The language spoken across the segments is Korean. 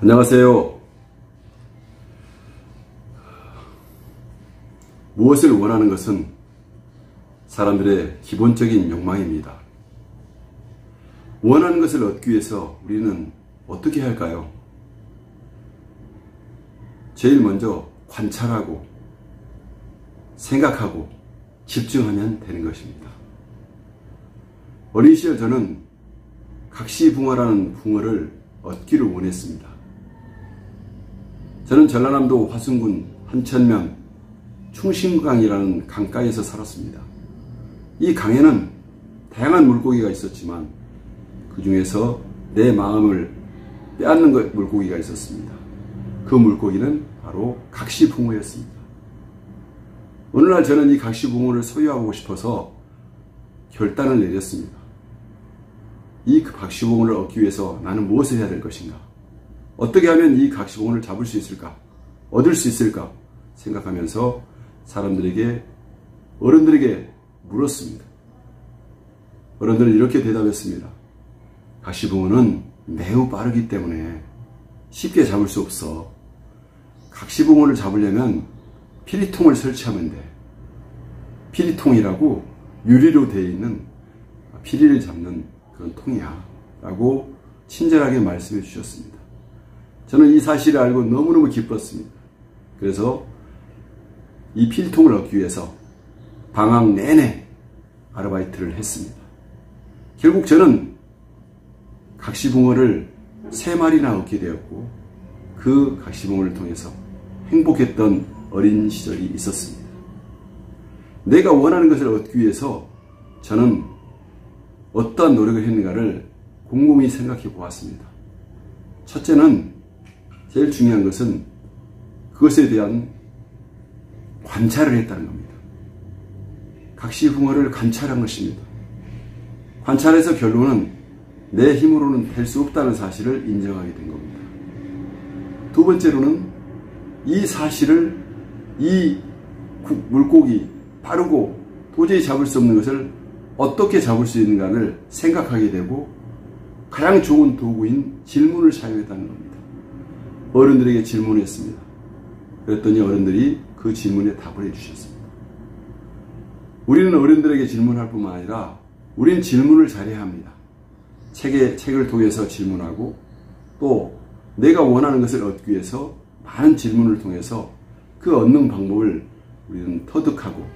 안녕하세요. 무엇을 원하는 것은 사람들의 기본적인 욕망입니다. 원하는 것을 얻기 위해서 우리는 어떻게 할까요? 제일 먼저 관찰하고 생각하고 집중하면 되는 것입니다. 어린 시절 저는 각시붕어라는 붕어를 얻기를 원했습니다. 저는 전라남도 화순군 한천면 충신강이라는 강가에서 살았습니다. 이 강에는 다양한 물고기가 있었지만 그 중에서 내 마음을 빼앗는 것, 물고기가 있었습니다. 그 물고기는 바로 각시붕어였습니다. 어느 날 저는 이 각시붕어를 소유하고 싶어서 결단을 내렸습니다. 이 각시붕어를 얻기 위해서 나는 무엇을 해야 될 것인가? 어떻게 하면 이 각시붕어를 잡을 수 있을까? 얻을 수 있을까? 생각하면서 사람들에게, 어른들에게 물었습니다. 어른들은 이렇게 대답했습니다. 각시붕어는 매우 빠르기 때문에 쉽게 잡을 수 없어. 각시붕어를 잡으려면 피리통을 설치하면 돼. 피리통이라고 유리로 되어 있는 피리를 잡는 그런 통이야. 라고 친절하게 말씀해 주셨습니다. 저는 이 사실을 알고 너무너무 기뻤습니다. 그래서 이 피리통을 얻기 위해서 방학 내내 아르바이트를 했습니다. 결국 저는 각시붕어를 세 마리나 얻게 되었고 그 각시붕어를 통해서 행복했던 어린 시절이 있었습니다. 내가 원하는 것을 얻기 위해서 저는 어떠한 노력을 했는가를 곰곰이 생각해 보았습니다. 첫째는 제일 중요한 것은 그것에 대한 관찰을 했다는 겁니다. 각시붕어를 관찰한 것입니다. 관찰해서 결론은 내 힘으로는 될 수 없다는 사실을 인정하게 된 겁니다. 두 번째로는 이 사실을 이 물고기 빠르고 도저히 잡을 수 없는 것을 어떻게 잡을 수 있는가를 생각하게 되고 가장 좋은 도구인 질문을 사용했다는 겁니다. 어른들에게 질문했습니다. 그랬더니 어른들이 그 질문에 답을 해주셨습니다. 우리는 어른들에게 질문할 뿐만 아니라 우리는 질문을 잘해야 합니다. 책에, 책을 통해서 질문하고 또 내가 원하는 것을 얻기 위해서 많은 질문을 통해서 그 얻는 방법을 우리는 터득하고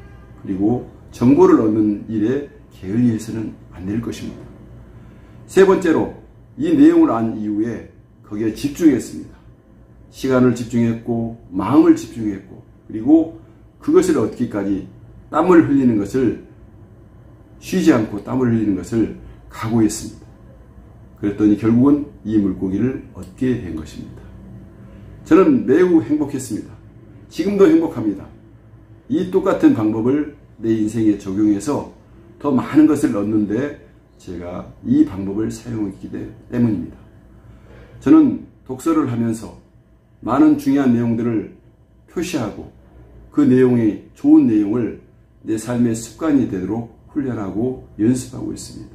그리고 정보를 얻는 일에 게을리해서는 안 될 것입니다. 세 번째로 이 내용을 안 이후에 거기에 집중했습니다. 시간을 집중했고 마음을 집중했고 그리고 그것을 얻기까지 땀을 흘리는 것을 쉬지 않고 땀을 흘리는 것을 각오했습니다. 그랬더니 결국은 이 물고기를 얻게 된 것입니다. 저는 매우 행복했습니다. 지금도 행복합니다. 이 똑같은 방법을 내 인생에 적용해서 더 많은 것을 얻는데 제가 이 방법을 사용했기 때문입니다. 저는 독서를 하면서 많은 중요한 내용들을 표시하고 그 내용의 좋은 내용을 내 삶의 습관이 되도록 훈련하고 연습하고 있습니다.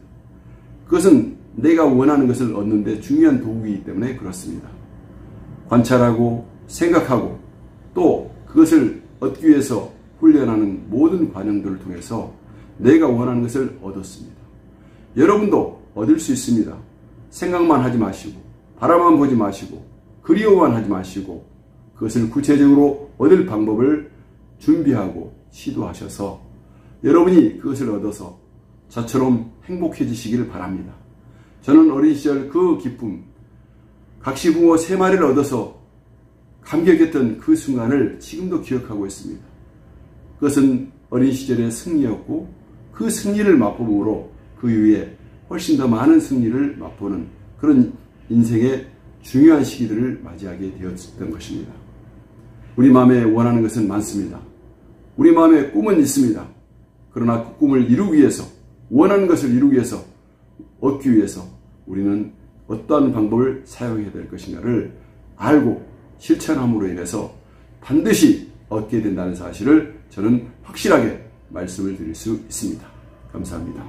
그것은 내가 원하는 것을 얻는데 중요한 도구이기 때문에 그렇습니다. 관찰하고 생각하고 또 그것을 얻기 위해서 훈련하는 모든 과정들을 통해서 내가 원하는 것을 얻었습니다. 여러분도 얻을 수 있습니다. 생각만 하지 마시고 바라만 보지 마시고 그리워만 하지 마시고 그것을 구체적으로 얻을 방법을 준비하고 시도하셔서 여러분이 그것을 얻어서 저처럼 행복해지시기를 바랍니다. 저는 어린 시절 그 기쁨, 각시붕어 세 마리를 얻어서 감격했던 그 순간을 지금도 기억하고 있습니다. 그것은 어린 시절의 승리였고 그 승리를 맛보므로 그 이후에 훨씬 더 많은 승리를 맛보는 그런 인생의 중요한 시기들을 맞이하게 되었던 것입니다. 우리 마음에 원하는 것은 많습니다. 우리 마음에 꿈은 있습니다. 그러나 그 꿈을 이루기 위해서 원하는 것을 이루기 위해서 얻기 위해서 우리는 어떠한 방법을 사용해야 될 것인가를 알고 실천함으로 인해서 반드시 얻게 된다는 사실을 저는 확실하게 말씀을 드릴 수 있습니다. 감사합니다.